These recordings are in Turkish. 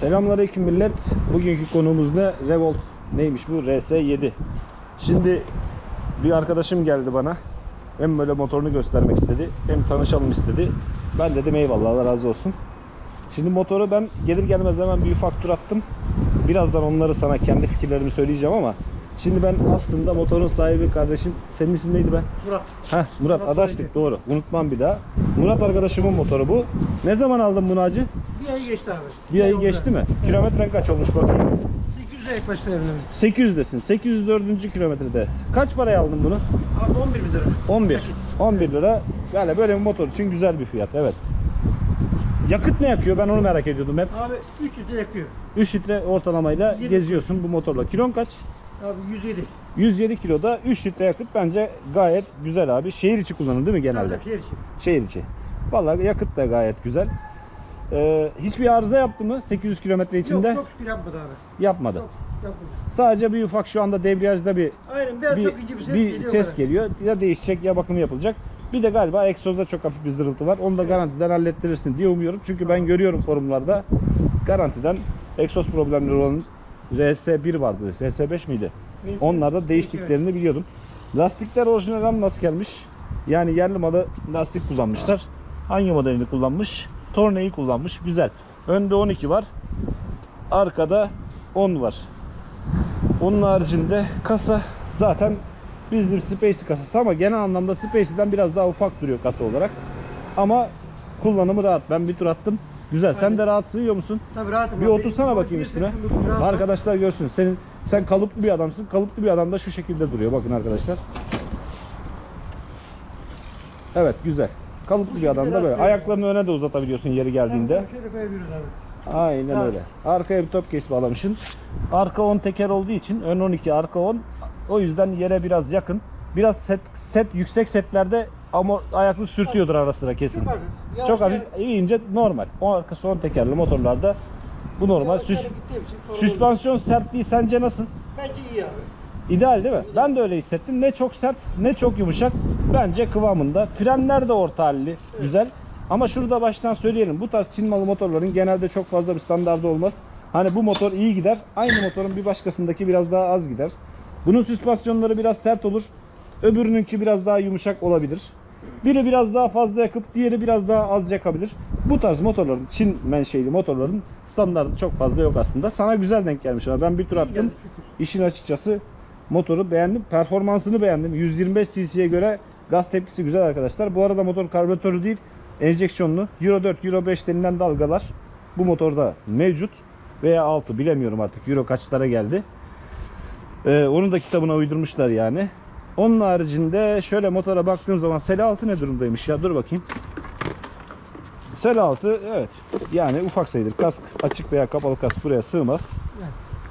Selamünaleyküm millet. Bugünkü konuğumuz ne? Revolt. Neymiş bu? RS7. Şimdi bir arkadaşım geldi bana. Hem böyle motorunu göstermek istedi, hem tanışalım istedi. Ben dedim eyvallah Allah razı olsun. Şimdi motoru ben gelir gelmez hemen bir ufak tur attım. Birazdan onları sana kendi fikirlerimi söyleyeceğim ama Şimdi ben aslında motorun sahibi kardeşim. Senin ismin neydi ben? Murat. Heh, Murat, Murat Adaşlık Bey'di. doğru. Unutmam bir daha. Murat arkadaşımın motoru bu. Ne zaman aldın bunu hacı? Bir ay geçti abi. Bir ayı oldu. geçti mi? Evet. Kilometren kaç olmuş bakayım. 800 lira yaklaştı evine. 800'desin. 804. kilometrede. Kaç paraya aldın bunu? Abi 11 bin lira. 11. 11 lira. Yani böyle bir motor için güzel bir fiyat. Evet. Yakıt ne yakıyor? Ben onu merak ediyordum hep. Abi 3 litre yakıyor. 3 litre ortalamayla Yirmi. geziyorsun bu motorla. Kilon kaç? Abi 107. 107 kiloda 3 litre yakıt bence gayet güzel abi. Şehir içi kullanılır değil mi genelde? Tabii, şehir içi. Şehir içi. Vallahi yakıt da gayet güzel. Ee, hiçbir arıza yaptı mı 800 kilometre içinde? Yok çok şükür yapmadı abi. Yapmadı. Çok yapmadı. Sadece bir ufak şu anda debriyajda bir Aynen biraz bir, çok ince bir ses bir geliyor. ses bana. geliyor. Ya değişecek ya bakımı yapılacak. Bir de galiba egzozda çok hafif bir zırıltı var. Onu da garantiden hallettirirsin diye umuyorum. Çünkü ben görüyorum forumlarda garantiden egzoz problemleri olan RS1 vardı. RS5 miydi? Neyse. Onlarda değiştiklerini biliyordum. Lastikler orijinal nasıl gelmiş? Yani yerli malı lastik kullanmışlar. Hangi modelini kullanmış? Torneyi kullanmış. Güzel. Önde 12 var. Arkada 10 var. Onun haricinde kasa zaten bizim Space kasası ama genel anlamda Space'den biraz daha ufak duruyor kasa olarak. Ama kullanımı rahat. Ben bir tur attım. Güzel. Sen Aynen. de rahat sığıyor musun? Tabii rahatım Bir abi. otursana bakayım üstüne. Arkadaşlar görsün. Senin sen kalıplı bir adamsın. Kalıplı bir adam da şu şekilde duruyor. Bakın arkadaşlar. Evet güzel. Kalıplı bir adam da böyle. Ayaklarını öne de uzatabiliyorsun yeri geldiğinde. Aynen öyle. Arkaya bir top case bağlamışsın. Arka 10 teker olduğu için ön 12 arka 10. O yüzden yere biraz yakın. Biraz set, set yüksek setlerde ama ayaklık sürtüyordur ara sıra kesin. Çok hafif. Yavaş Çok hafif gel- ince normal. O arkası 10 tekerli motorlarda bu normal. yavaş Süs, gel gittiğim için sorun olmuyor. süspansiyon sertliği sence nasıl? Bence iyi abi. İdeal değil mi? Ben de öyle hissettim. Ne çok sert ne çok yumuşak. Bence kıvamında. Frenler de orta halli. Güzel. Ama şurada baştan söyleyelim. Bu tarz Çin malı motorların genelde çok fazla bir standardı olmaz. Hani bu motor iyi gider. Aynı motorun bir başkasındaki biraz daha az gider. Bunun süspansiyonları biraz sert olur. Öbürününki biraz daha yumuşak olabilir. Biri biraz daha fazla yakıp diğeri biraz daha az yakabilir. Bu tarz motorların, Çin menşeili motorların standartı çok fazla yok aslında. Sana güzel denk gelmiş ben bir tur attım. İşin açıkçası motoru beğendim. Performansını beğendim. 125 cc'ye göre gaz tepkisi güzel arkadaşlar. Bu arada motor karbüratörü değil, enjeksiyonlu. Euro 4, Euro 5 denilen dalgalar bu motorda mevcut. Veya 6 bilemiyorum artık Euro kaçlara geldi. Ee, onun da kitabına uydurmuşlar yani. Onun haricinde şöyle motora baktığım zaman sel altı ne durumdaymış ya dur bakayım. Sel altı evet yani ufak sayılır. Kask açık veya kapalı kask buraya sığmaz.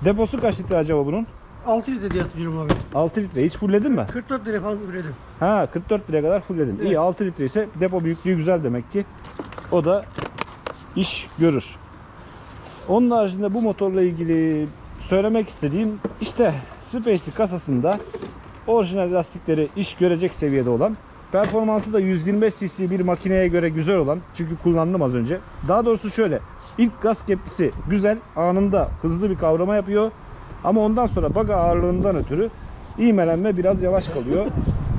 Deposu kaç litre acaba bunun? 6 litre diye hatırlıyorum abi. 6 litre. Hiç fullledin mi? 44 lira falan üredim. Ha 44 liraya kadar fullledin. Evet. İyi 6 litre ise depo büyüklüğü güzel demek ki. O da iş görür. Onun haricinde bu motorla ilgili söylemek istediğim işte Space kasasında orijinal lastikleri iş görecek seviyede olan performansı da 125 cc bir makineye göre güzel olan çünkü kullandım az önce. Daha doğrusu şöyle ilk gaz kepçesi güzel anında hızlı bir kavrama yapıyor ama ondan sonra baga ağırlığından ötürü ivmelenme biraz yavaş kalıyor.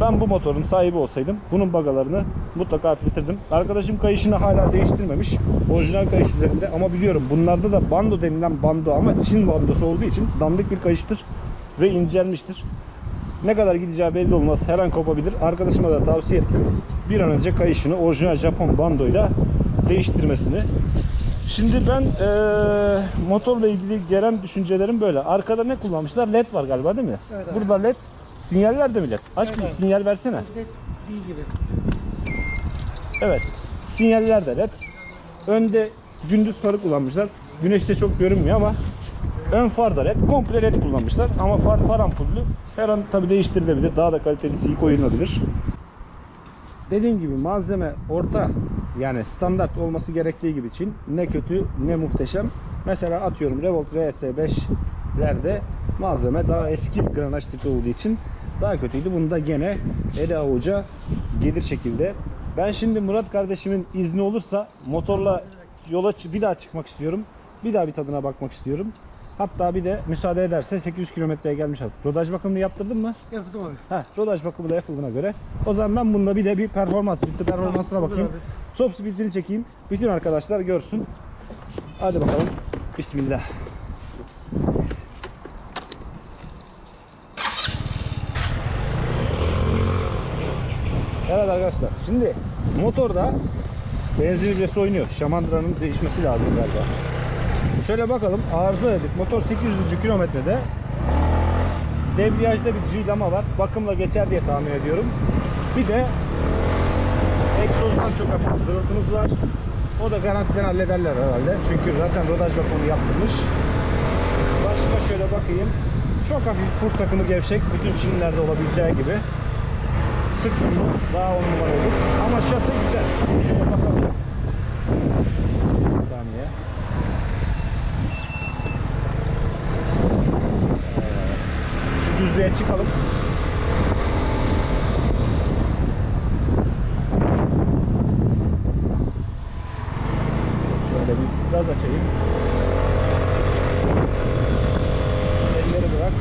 Ben bu motorun sahibi olsaydım bunun bagalarını mutlaka hafifletirdim. Arkadaşım kayışını hala değiştirmemiş. Orijinal kayış üzerinde ama biliyorum bunlarda da bando denilen bando ama Çin bandosu olduğu için dandik bir kayıştır ve incelmiştir. Ne kadar gideceği belli olmaz. Her an kopabilir. Arkadaşıma da tavsiye ettim. Bir an önce kayışını orijinal Japon bandoyla değiştirmesini. Şimdi ben eee, motorla ilgili gelen düşüncelerim böyle. Arkada ne kullanmışlar? LED var galiba değil mi? Evet abi. Burada LED. Sinyaller de mi LED? Aç Evet bir abi. sinyal versene. Net değil gibi. Evet. Sinyaller de LED. Önde gündüz farı kullanmışlar. Güneşte çok görünmüyor ama ön far da LED. Komple LED kullanmışlar. Ama far far ampullü. Her an tabi değiştirilebilir. Daha da kalitelisi koyulabilir. Dediğim gibi malzeme orta yani standart olması gerektiği gibi için ne kötü ne muhteşem. Mesela atıyorum Revolt RS5'lerde malzeme daha eski bir granaj tipi olduğu için daha kötüydü. Bunda gene ele avuca gelir şekilde. Ben şimdi Murat kardeşimin izni olursa motorla yola bir daha çıkmak istiyorum. bir daha bir tadına bakmak istiyorum. Hatta bir de müsaade ederse 800 kilometreye gelmiş artık. Rodaj bakımını yaptırdın mı? Yaptım abi. Ha, rodaj bakımı da yapıldığına göre. O zaman ben bunda bir de bir performans, bitti performansına bakayım. Top speedini çekeyim. Bütün arkadaşlar görsün. Hadi bakalım. Bismillah. Evet arkadaşlar. Şimdi motorda benzin ücreti oynuyor. Şamandıranın değişmesi lazım galiba. Şöyle bakalım. Arıza dedik. Motor 800. kilometrede debriyajda bir cıylama var. Bakımla geçer diye tahmin ediyorum. Bir de egzozdan çok hafif zırıltımız var. O da garantiden hallederler herhalde. Çünkü zaten rodaj bakımı yaptırmış. Başka şöyle bakayım. Çok hafif kurs takımı gevşek. Bütün Çinlilerde olabileceği gibi. Mı daha on numara olur. Ama şase güzel. Şöyle bakalım. Bir saniye. Düzlüğe çıkalım. Şöyle bir gaz açayım. Elleri bırak.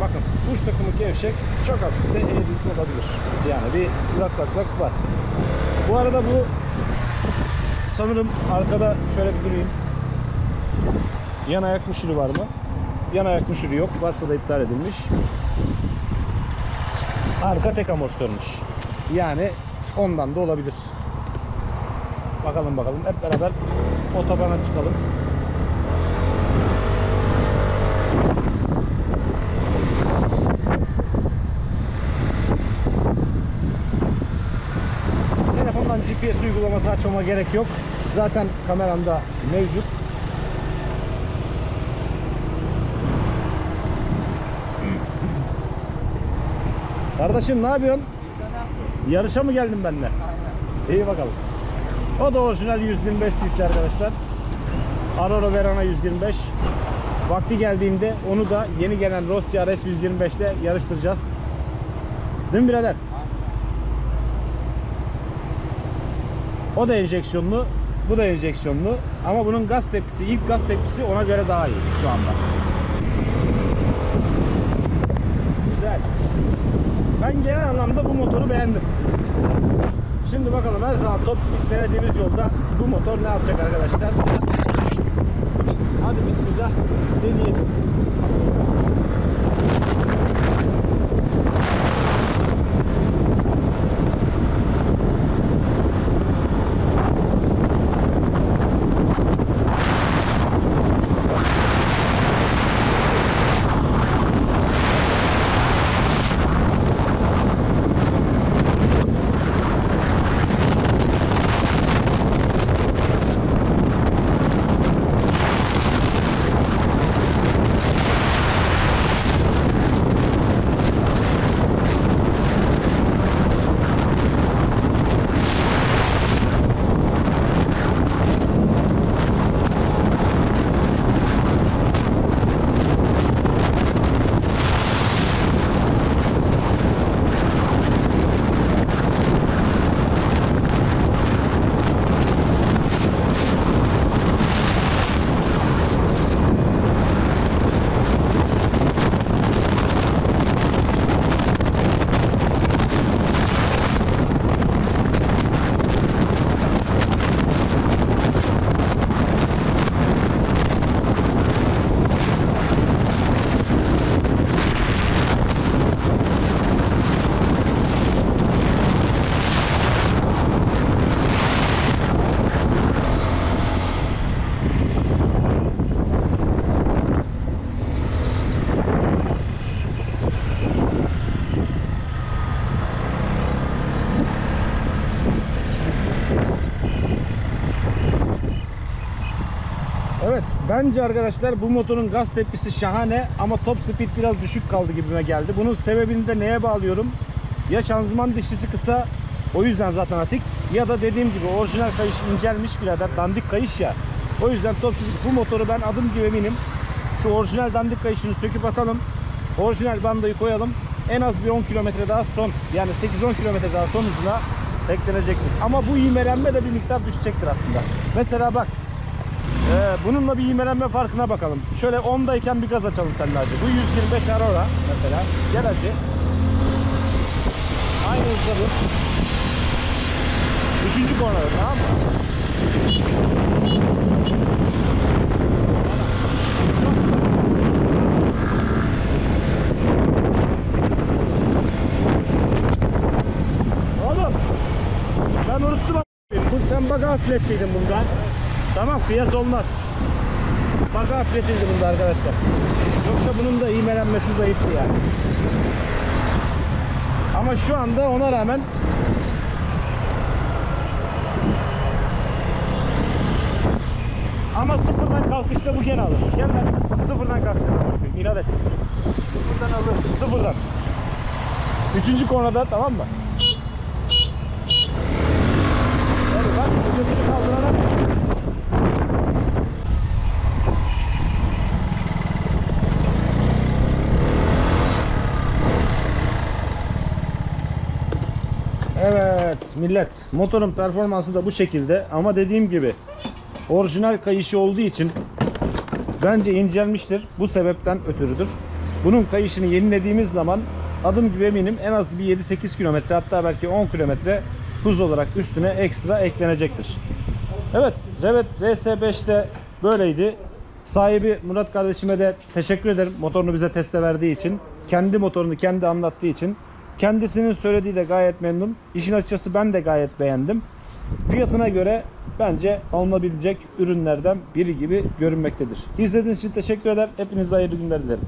Bakın kuş takımı gevşek çok hafif de eğrilik olabilir. Yani bir lak lak lak var. Bu arada bu sanırım arkada şöyle bir durayım. Yan ayak müşürü var mı? Yan ayak müşürü yok. Varsa da iptal edilmiş. Arka tek amortisörmüş. Yani ondan da olabilir. Bakalım bakalım. Hep beraber otobana çıkalım. Telefondan GPS uygulaması açmama gerek yok. Zaten kameramda mevcut. Kardeşim ne yapıyorsun? Yarışa mı geldin benimle? İyi bakalım. O da orijinal 125 cc arkadaşlar. Aurora Verona 125. Vakti geldiğinde onu da yeni gelen Rossi RS 125 ile yarıştıracağız. Değil mi birader? O da enjeksiyonlu, bu da enjeksiyonlu. Ama bunun gaz tepkisi, ilk gaz tepkisi ona göre daha iyi şu anda. Güzel. Ben genel anlamda bu motoru beğendim. Şimdi bakalım her zaman top speed denediğimiz yolda bu motor ne yapacak arkadaşlar. Hadi bismillah deneyelim. Evet bence arkadaşlar bu motorun gaz tepkisi şahane ama top speed biraz düşük kaldı gibime geldi. Bunun sebebini de neye bağlıyorum? Ya şanzıman dişlisi kısa o yüzden zaten atik ya da dediğim gibi orijinal kayış incelmiş birader dandik kayış ya. O yüzden top speed bu motoru ben adım gibi eminim. Şu orijinal dandik kayışını söküp atalım. Orijinal bandayı koyalım. En az bir 10 kilometre daha son yani 8-10 kilometre daha son hızına eklenecektir. Ama bu ivmelenme de bir miktar düşecektir aslında. Mesela bak Ee, bununla bir ivmelenme farkına bakalım. Şöyle 10'dayken bir gaz açalım hadi. Bu 125 Aurora mesela. Gel hadi. Aynı hızda dur. Üçüncü kornada tamam mı? Oğlum ben unuttum. Bu sen baka hafiflettiydin bunda. Tamam kıyas olmaz. Baka hafifletildi bunda arkadaşlar. Yoksa bunun da iğmelenmesi zayıftı yani. Ama şu anda ona rağmen Ama sıfırdan kalkışta bu gene alır. Gel lan. Sıfırdan kalkacağım. İnat et. Sıfırdan alır. Sıfırdan. Üçüncü kornada tamam mı? Hadi bak götünü kaldırarak. Evet millet motorun performansı da bu şekilde ama dediğim gibi orijinal kayışı olduğu için bence incelmiştir. Bu sebepten ötürüdür. Bunun kayışını yenilediğimiz zaman adım gibi eminim en az bir 7-8 kilometre hatta belki 10 kilometre hız olarak üstüne ekstra eklenecektir. Evet Revet RS5'te böyleydi. Sahibi Murat kardeşime de teşekkür ederim motorunu bize teste verdiği için. Kendi motorunu kendi anlattığı için. Kendisinin söylediği de gayet memnun. İşin açıkçası ben de gayet beğendim. Fiyatına göre bence alınabilecek ürünlerden biri gibi görünmektedir. İzlediğiniz için teşekkür eder. Hepinize hayırlı günler dilerim.